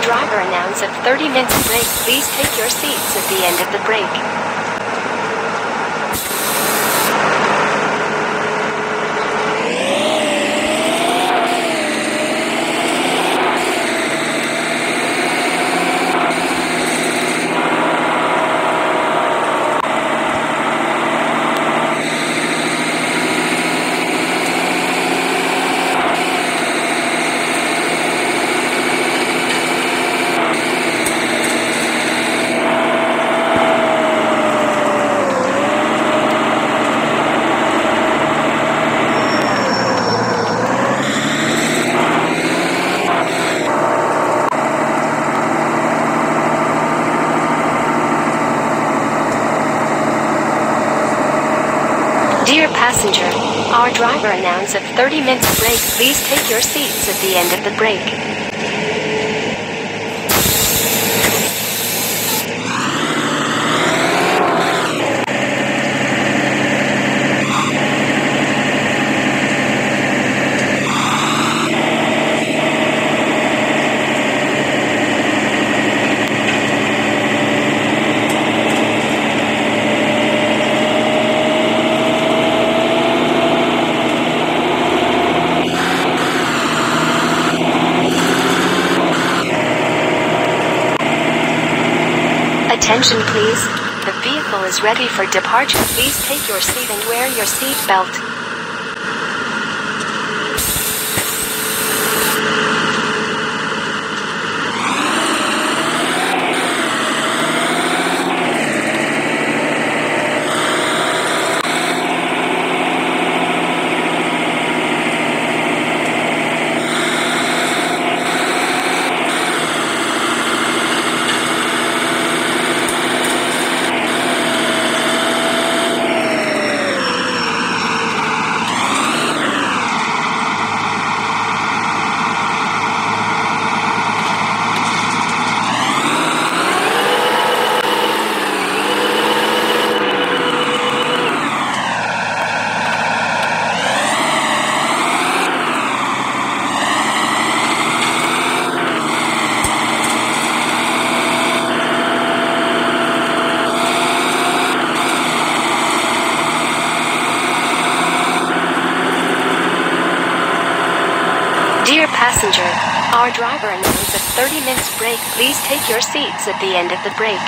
driver announced a 30 minutes break. Please take your seats at the end of the break. Dear passenger, our driver announced a 30 minute break. Please take your seats at the end of the break. Attention please. The vehicle is ready for departure. Please take your seat and wear your seat belt. Passenger, our driver announced a 30 minutes break. Please take your seats at the end of the break.